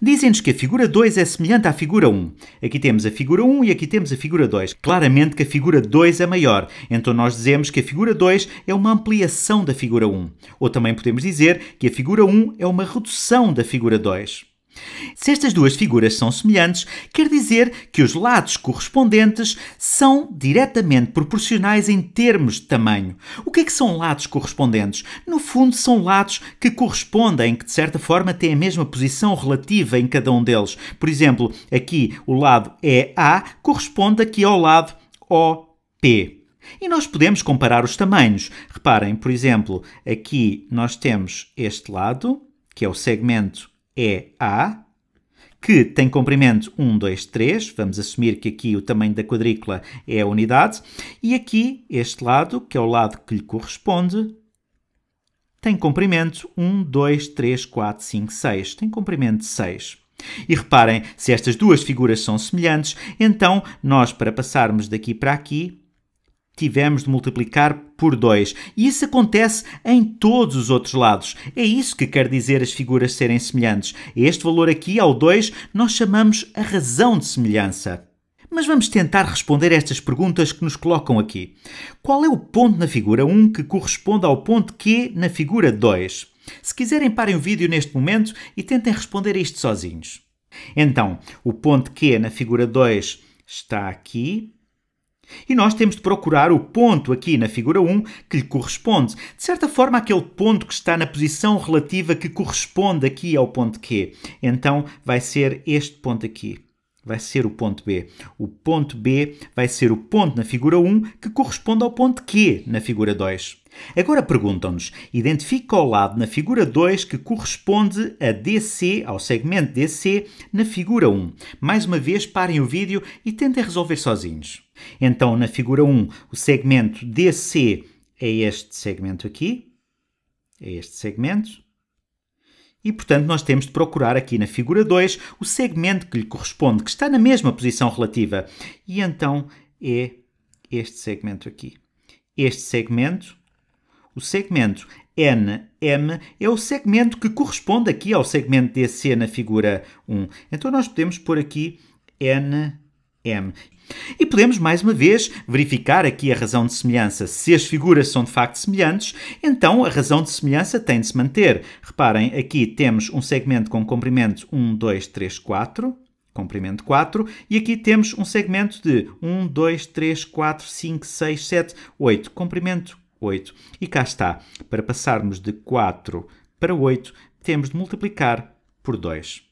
Dizem-nos que a figura 2 é semelhante à figura 1. Aqui temos a figura 1 e aqui temos a figura 2. Claramente que a figura 2 é maior, então nós dizemos que a figura 2 é uma ampliação da figura 1. Ou também podemos dizer que a figura 1 é uma redução da figura 2. Se estas duas figuras são semelhantes, quer dizer que os lados correspondentes são diretamente proporcionais em termos de tamanho. O que é que são lados correspondentes? No fundo, são lados que correspondem, que de certa forma têm a mesma posição relativa em cada um deles. Por exemplo, aqui o lado EA corresponde aqui ao lado OP. E nós podemos comparar os tamanhos. Reparem, por exemplo, aqui nós temos este lado, que é o segmento é A, que tem comprimento 1, 2, 3. Vamos assumir que aqui o tamanho da quadrícula é a unidade. E aqui, este lado, que é o lado que lhe corresponde, tem comprimento 1, 2, 3, 4, 5, 6. Tem comprimento 6. E reparem, se estas duas figuras são semelhantes, então nós, para passarmos daqui para aqui, tivemos de multiplicar por 2. E isso acontece em todos os outros lados. É isso que quer dizer as figuras serem semelhantes. Este valor aqui, ao 2, nós chamamos a razão de semelhança. Mas vamos tentar responder estas perguntas que nos colocam aqui. Qual é o ponto na figura 1 que corresponde ao ponto Q na figura 2? Se quiserem, parem o vídeo neste momento e tentem responder isto sozinhos. Então, o ponto Q na figura 2 está aqui, e nós temos de procurar o ponto aqui na figura 1 que lhe corresponde. De certa forma, aquele ponto que está na posição relativa que corresponde aqui ao ponto Q. Então, vai ser este ponto aqui. Vai ser o ponto B. O ponto B vai ser o ponto na figura 1 que corresponde ao ponto Q na figura 2. Agora perguntam-nos, identifica o lado na figura 2 que corresponde a DC, ao segmento DC, na figura 1. Mais uma vez, parem o vídeo e tentem resolver sozinhos. Então, na figura 1, o segmento DC é este segmento aqui, é este segmento, e, portanto, nós temos de procurar aqui na figura 2 o segmento que lhe corresponde, que está na mesma posição relativa. E então é este segmento aqui. Este segmento, o segmento NM, é o segmento que corresponde aqui ao segmento DC na figura 1. Então nós podemos pôr aqui NM. E podemos, mais uma vez, verificar aqui a razão de semelhança. Se as figuras são de facto semelhantes, então a razão de semelhança tem de se manter. Reparem, aqui temos um segmento com comprimento 1, 2, 3, 4, comprimento 4, e aqui temos um segmento de 1, 2, 3, 4, 5, 6, 7, 8, comprimento 8. E cá está, para passarmos de 4 para 8, temos de multiplicar por 2.